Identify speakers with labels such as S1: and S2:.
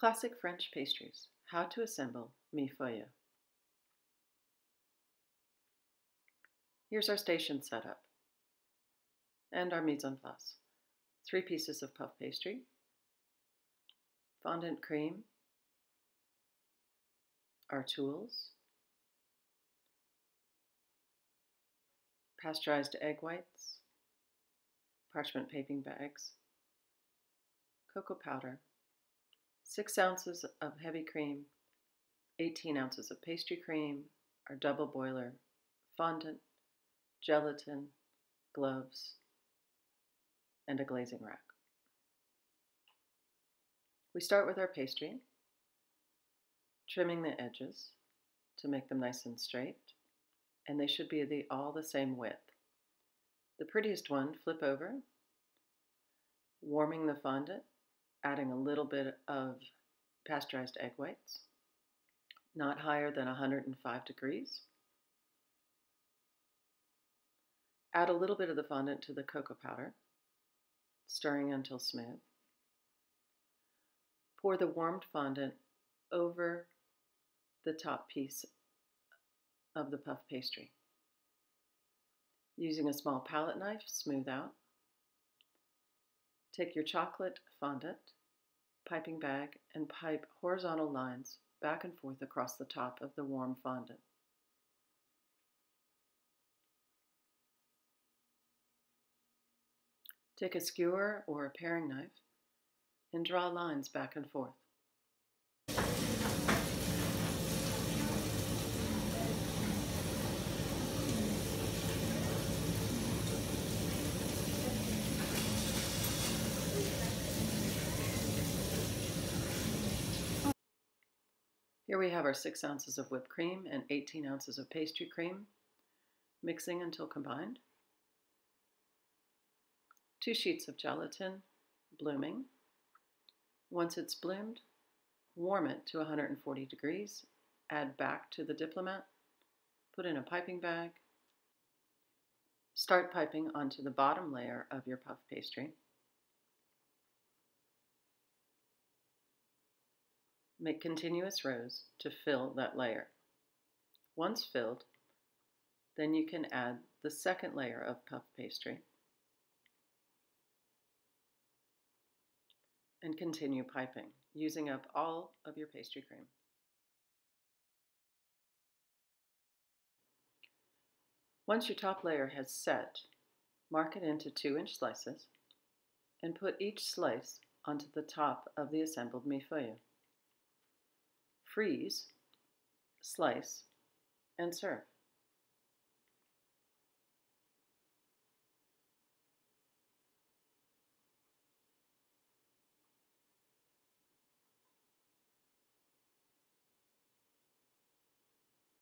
S1: Classic French pastries. How to assemble millefeuille. Here's our station setup. And our mise en place. Three pieces of puff pastry, fondant cream, our tools, pasteurized egg whites, parchment piping bags, cocoa powder, 6 ounces of heavy cream, 18 ounces of pastry cream, our double boiler, fondant, gelatin, gloves, and a glazing rack. We start with our pastry, trimming the edges to make them nice and straight, and they should be the, all the same width. The prettiest one, flip over, warming the fondant adding a little bit of pasteurized egg whites, not higher than 105 degrees. Add a little bit of the fondant to the cocoa powder, stirring until smooth. Pour the warmed fondant over the top piece of the puff pastry. Using a small palette knife, smooth out. Take your chocolate fondant, piping bag, and pipe horizontal lines back and forth across the top of the warm fondant. Take a skewer or a paring knife and draw lines back and forth. Here we have our 6 ounces of whipped cream and 18 ounces of pastry cream, mixing until combined. Two sheets of gelatin, blooming. Once it's bloomed, warm it to 140 degrees, add back to the diplomat, put in a piping bag, start piping onto the bottom layer of your puff pastry. Make continuous rows to fill that layer. Once filled, then you can add the second layer of puff pastry and continue piping, using up all of your pastry cream. Once your top layer has set, mark it into 2-inch slices and put each slice onto the top of the assembled millefeuille freeze, slice, and serve.